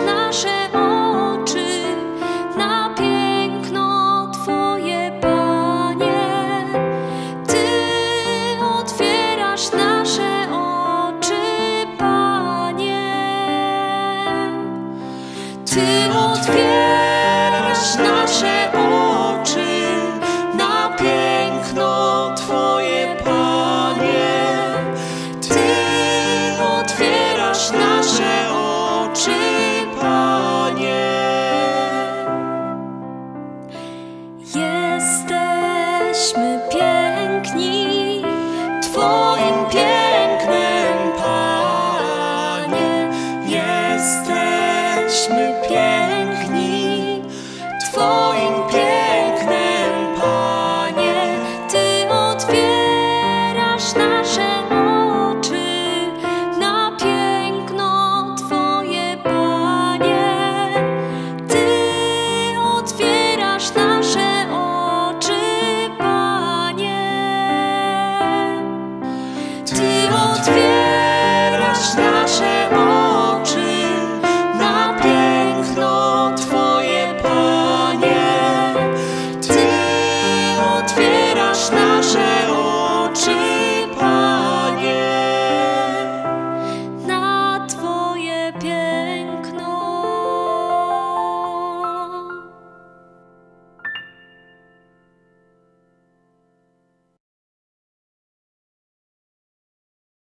nasze oczy. feel